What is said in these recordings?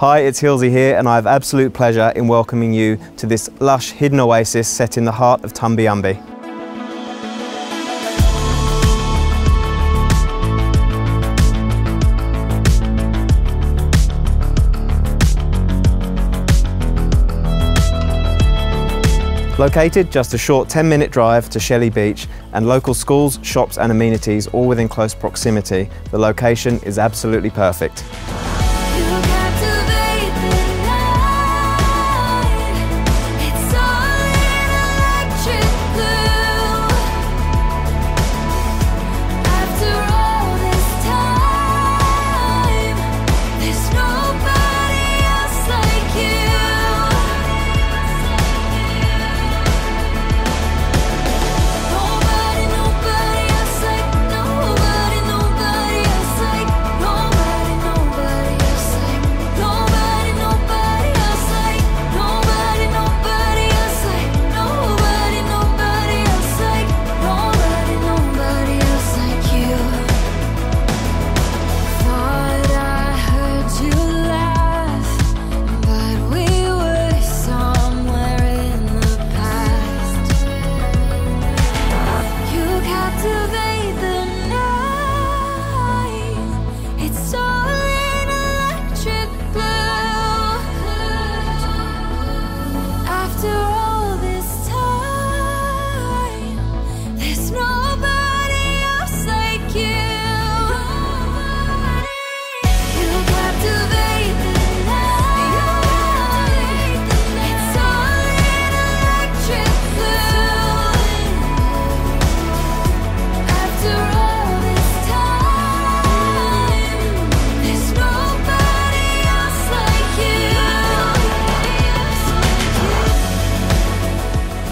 Hi, it's Hilsey here and I have absolute pleasure in welcoming you to this lush hidden oasis set in the heart of Tumbi Umbi. Located just a short 10 minute drive to Shelley Beach and local schools, shops and amenities all within close proximity, the location is absolutely perfect.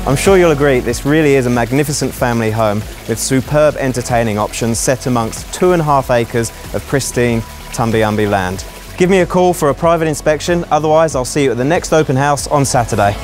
I'm sure you'll agree this really is a magnificent family home with superb entertaining options set amongst two and a half acres of pristine Tumbi Umbi land. Give me a call for a private inspection, otherwise I'll see you at the next open house on Saturday.